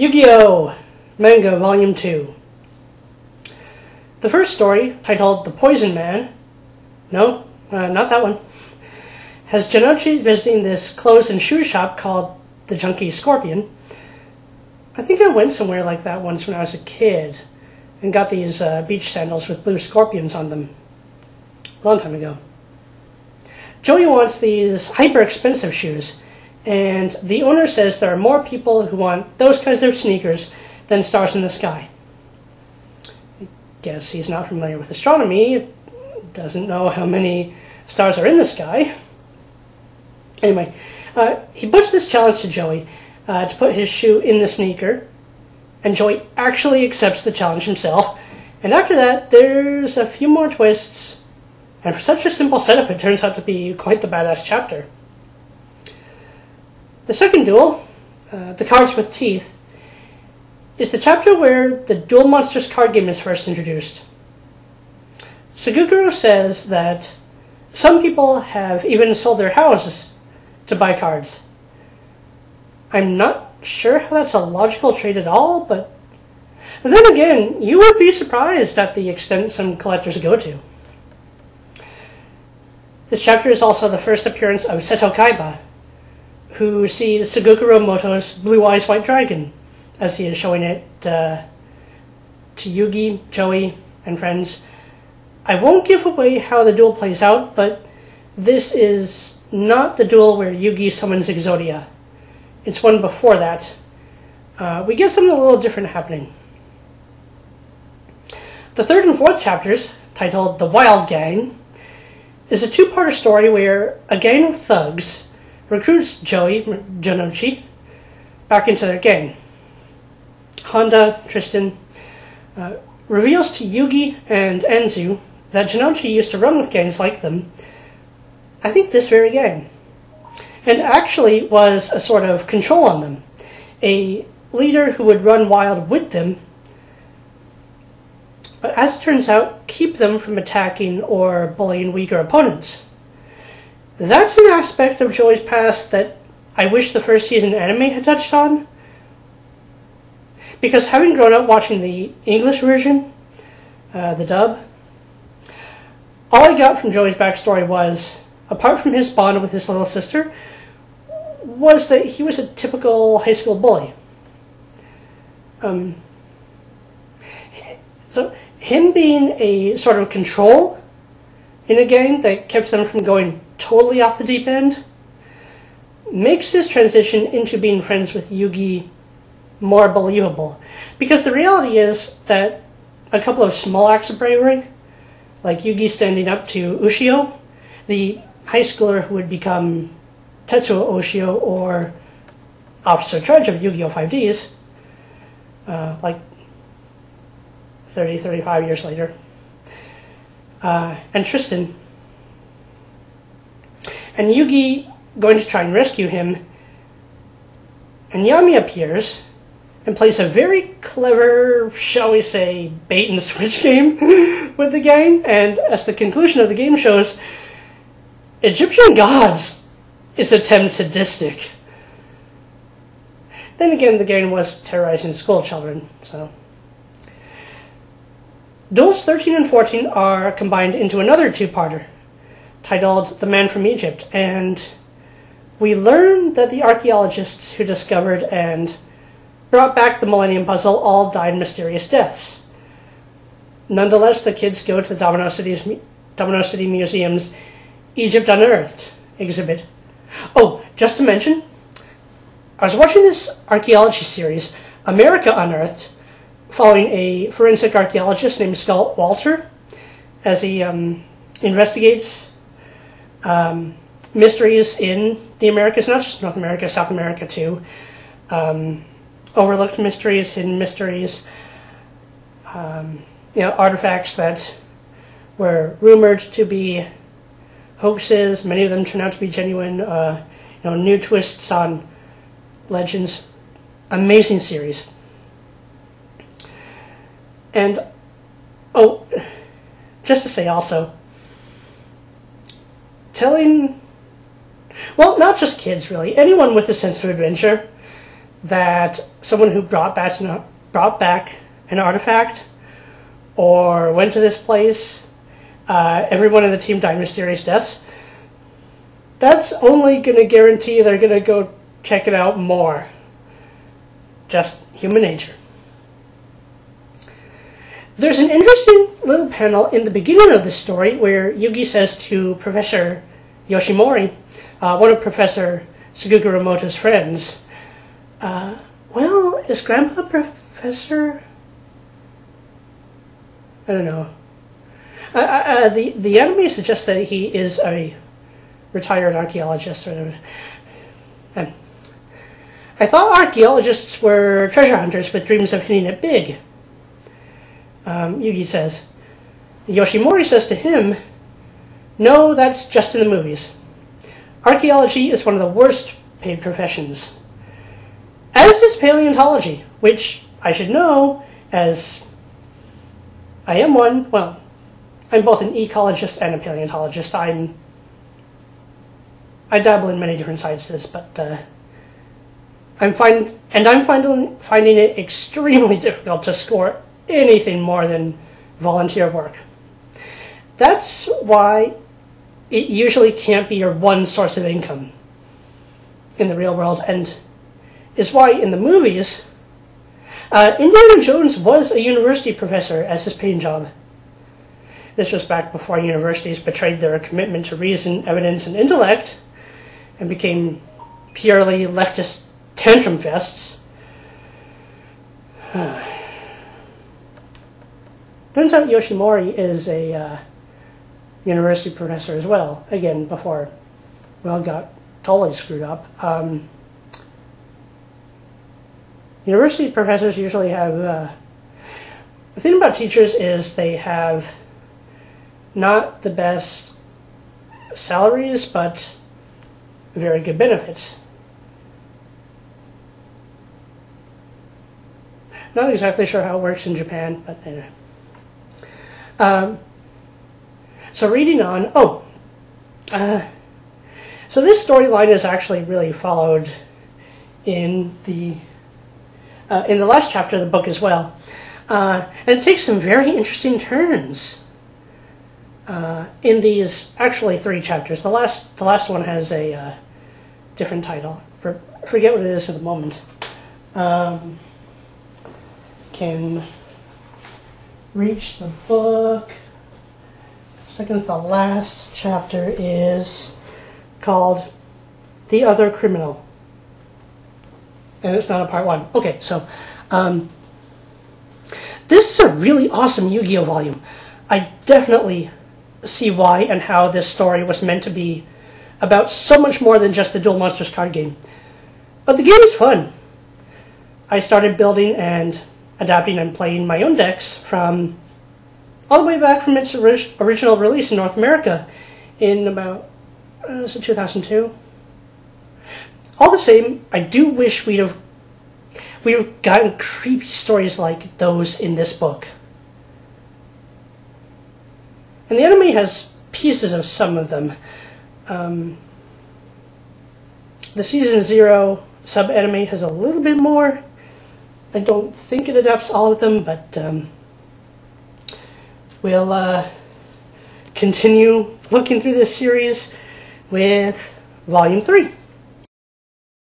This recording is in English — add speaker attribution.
Speaker 1: Yu-Gi-Oh! Manga Volume 2. The first story, titled The Poison Man, no, uh, not that one, has Jonouchi visiting this clothes and shoe shop called The Junkie Scorpion. I think I went somewhere like that once when I was a kid and got these uh, beach sandals with blue scorpions on them. A long time ago. Joey wants these hyper expensive shoes, and the owner says there are more people who want those kinds of sneakers than stars in the sky. I guess he's not familiar with astronomy, doesn't know how many stars are in the sky. Anyway, uh, he puts this challenge to Joey uh, to put his shoe in the sneaker, and Joey actually accepts the challenge himself. And after that, there's a few more twists and for such a simple setup, it turns out to be quite the badass chapter. The second duel, uh, The Cards with Teeth, is the chapter where the Duel Monsters card game is first introduced. Sugoroku says that some people have even sold their houses to buy cards. I'm not sure how that's a logical trade at all, but then again, you would be surprised at the extent some collectors go to. This chapter is also the first appearance of Seto Kaiba, who sees Sugoroku Muto's Blue Eyes White Dragon, as he is showing it uh, to Yugi, Joey, and friends. I won't give away how the duel plays out, but this is not the duel where Yugi summons Exodia. It's one before that. Uh, we get something a little different happening. The third and fourth chapters, titled The Wild Gang, is a two-parter story where a gang of thugs recruits Joey Jonouchi back into their gang. Honda, Tristan, uh, reveals to Yugi and Anzu that Jonouchi used to run with gangs like them. I think this very gang. And actually was a sort of control on them. A leader who would run wild with them but as it turns out, keep them from attacking or bullying weaker opponents. That's an aspect of Joey's past that I wish the first season anime had touched on. Because having grown up watching the English version, uh, the dub, all I got from Joey's backstory was, apart from his bond with his little sister, was that he was a typical high school bully. Um, so him being a sort of control in a gang that kept them from going totally off the deep end makes his transition into being friends with Yugi more believable. Because the reality is that a couple of small acts of bravery, like Yugi standing up to Ushio, the high schooler who would become Tetsuo Ushio or officer charge of Yu-Gi-Oh! 5Ds, uh, like 30, 35 years later. Uh, and Tristan. And Yugi going to try and rescue him. And Yami appears and plays a very clever, shall we say, bait and switch game with the gang. And as the conclusion of the game shows, Egyptian gods is a Tem sadistic. Then again, the game was terrorizing school children, so. Duels 13 and 14 are combined into another two-parter titled The Man from Egypt, and we learn that the archaeologists who discovered and brought back the Millennium Puzzle all died mysterious deaths. Nonetheless, the kids go to the Domino, City's, Domino City Museum's Egypt Unearthed exhibit. Oh, just to mention, I was watching this archaeology series, America Unearthed, following a forensic archaeologist named Scott Wolter as he um, investigates um, mysteries in the Americas, not just North America, South America too. Um, overlooked mysteries, hidden mysteries, um, you know, artifacts that were rumored to be hoaxes. Many of them turned out to be genuine. Uh, you know, new twists on legends. Amazing series. And, oh, just to say also, telling, well, not just kids really, anyone with a sense of adventure, that someone who brought back an, brought back an artifact or went to this place, uh, everyone in the team died mysterious deaths. That's only going to guarantee they're going to go check it out more. Just human nature. There's an interesting little panel in the beginning of the story where Yugi says to Professor Yoshimori, uh, one of Professor Suguramoto's friends, uh, well, is Grandpa Professor? I don't know. Uh, uh, uh, the the anime suggests that he is a retired archaeologist or whatever. Um, I thought archaeologists were treasure hunters with dreams of hitting it big. Um, Yugi says. Yoshimori says to him, No, that's just in the movies. Archaeology is one of the worst paid professions. As is paleontology, which I should know as I am one. Well, I'm both an ecologist and a paleontologist. I'm I dabble in many different sciences, but uh, I'm find and I'm finding finding it extremely difficult to score anything more than volunteer work. That's why it usually can't be your one source of income in the real world, and is why in the movies, uh, Indiana Jones was a university professor as his paying job. This was back before universities betrayed their commitment to reason, evidence, and intellect and became purely leftist tantrum fests. Turns out Yoshimori is a uh, university professor as well, again, before well got totally screwed up. Um, university professors usually have. Uh, the thing about teachers is they have not the best salaries, but very good benefits. Not exactly sure how it works in Japan, but anyway. Um, so reading on, oh, uh, so this storyline is actually really followed in the uh, in the last chapter of the book as well, uh, and it takes some very interesting turns uh, in these actually three chapters. The last the last one has a uh, different title. For, forget what it is at the moment. Um, can reach the book. Second, the last chapter is called The Other Criminal. And it's not a part one. Okay, so um, this is a really awesome Yu Gi Oh! volume. I definitely see why and how this story was meant to be about so much more than just the Duel Monsters card game. But the game is fun. I started building and adapting and playing my own decks from all the way back from its original release in North America in about uh, so 2002. All the same, I do wish we'd have we've gotten creepy stories like those in this book. And the anime has pieces of some of them. Um, the season zero sub anime has a little bit more, I don't think it adapts all of them, but um, we'll uh, continue looking through this series with Volume 3.